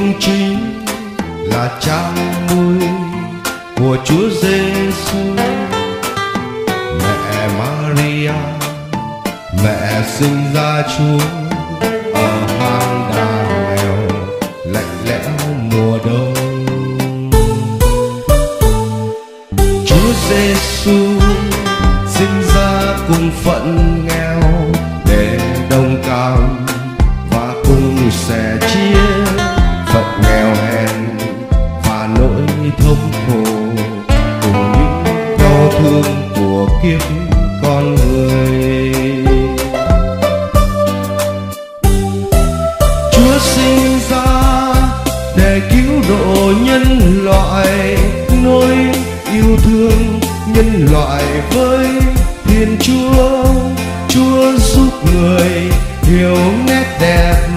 công chính là cha nuôi của Chúa Giêsu. Mẹ Maria, mẹ sinh ra Chúa ở hang đá nghèo lạnh lẽo mùa đông. Chúa Giêsu sinh ra cùng phận nghèo kiếp con người. Chúa sinh ra để cứu độ nhân loại, nỗi yêu thương nhân loại với Thiên Chúa. Chúa giúp người hiểu nét đẹp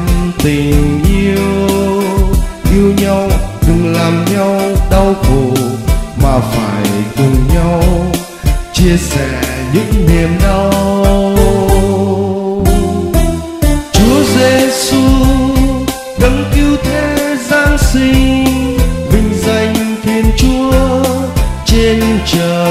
tình những niềm đau. Chúa Giêsu đấng cứu thế giáng sinh, vinh danh Thiên Chúa trên trời.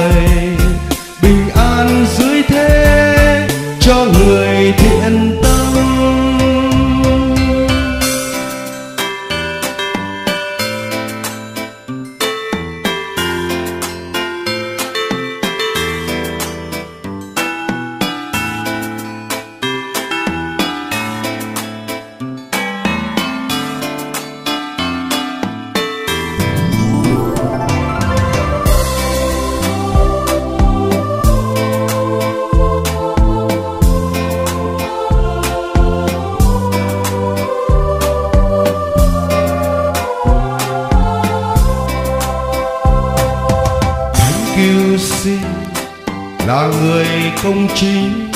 Là người công chính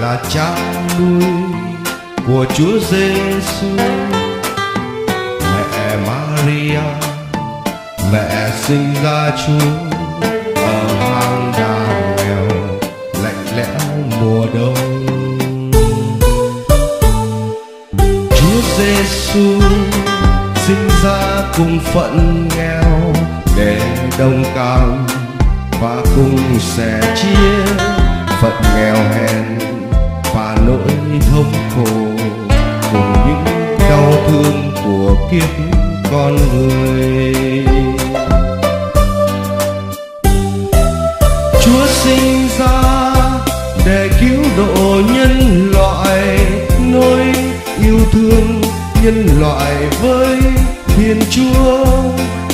là cha nuôi của Chúa Giêsu mẹ Maria, mẹ sinh ra Chúa, ở hang đá nghèo lạnh lẽo mùa đông. Chúa Giêsu sinh ra cùng phận nghèo để đồng cảm và cùng sẻ chia phận nghèo hèn và nỗi thống khổ. Cùng những đau thương của kiếp con người. Chúa sinh ra để cứu độ nhân loại, nỗi yêu thương nhân loại với Thiên Chúa.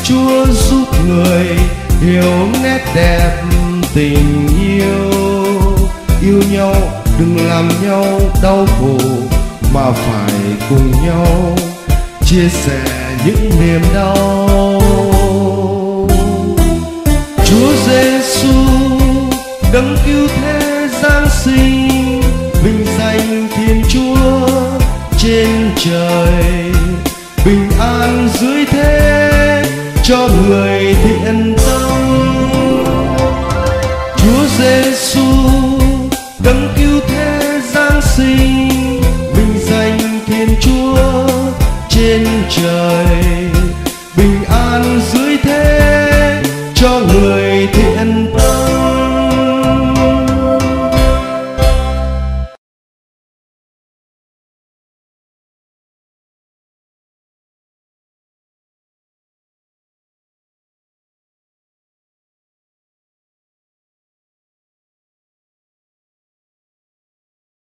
Chúa giúp người hiểu nét đẹp tình yêu. Yêu nhau, đừng làm nhau đau khổ, mà phải cùng nhau chia sẻ những niềm đau. Chúa Giêsu đấng cứu thế giáng sinh, vinh danh Thiên Chúa trên trời. Chúa trên trời.